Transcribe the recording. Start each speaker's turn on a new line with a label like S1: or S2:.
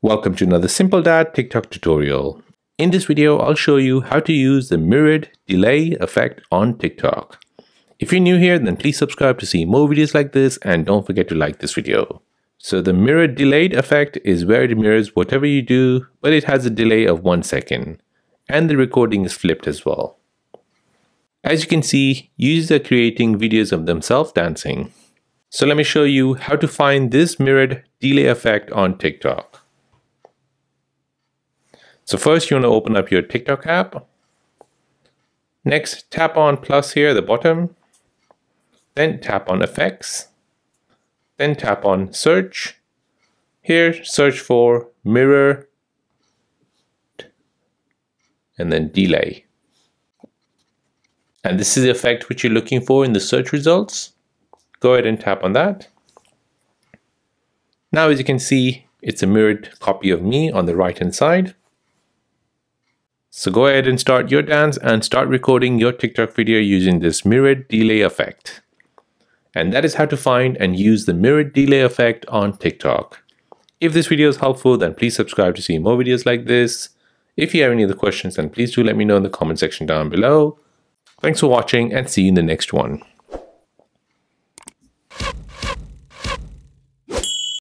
S1: Welcome to another Simple Dad TikTok tutorial. In this video, I'll show you how to use the mirrored delay effect on TikTok. If you're new here, then please subscribe to see more videos like this and don't forget to like this video. So the mirrored delayed effect is where it mirrors whatever you do, but it has a delay of one second. And the recording is flipped as well. As you can see, users are creating videos of themselves dancing. So let me show you how to find this mirrored delay effect on TikTok. So first you want to open up your TikTok app. Next, tap on plus here at the bottom. Then tap on effects. Then tap on search. Here, search for mirror and then delay. And this is the effect which you're looking for in the search results. Go ahead and tap on that. Now, as you can see, it's a mirrored copy of me on the right hand side. So go ahead and start your dance and start recording your TikTok video using this mirrored delay effect. And that is how to find and use the mirrored delay effect on TikTok. If this video is helpful, then please subscribe to see more videos like this. If you have any other questions, then please do let me know in the comment section down below. Thanks for watching and see you in the next one.